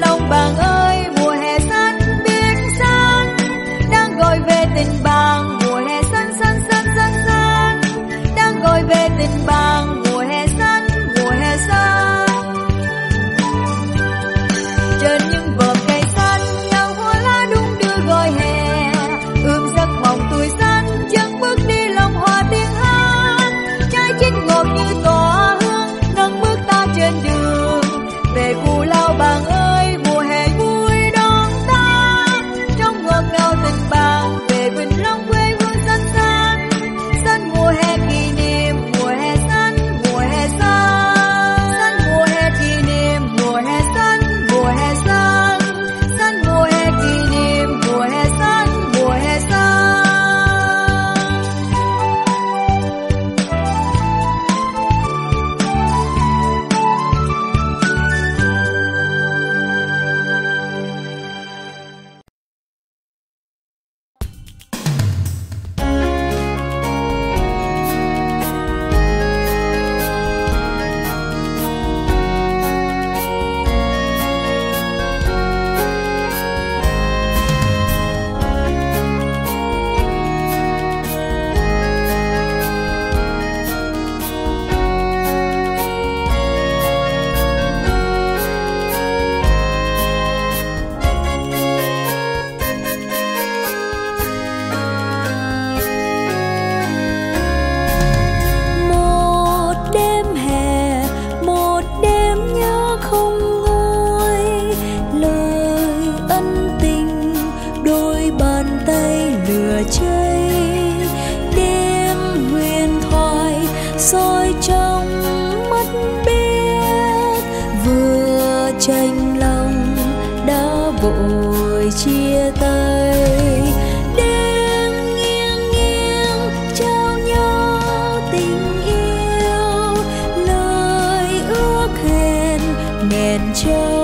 lòng bằng đèn trong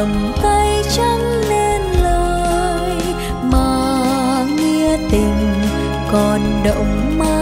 cầm tay chẳng nên lời mà nghĩa tình còn động mãi.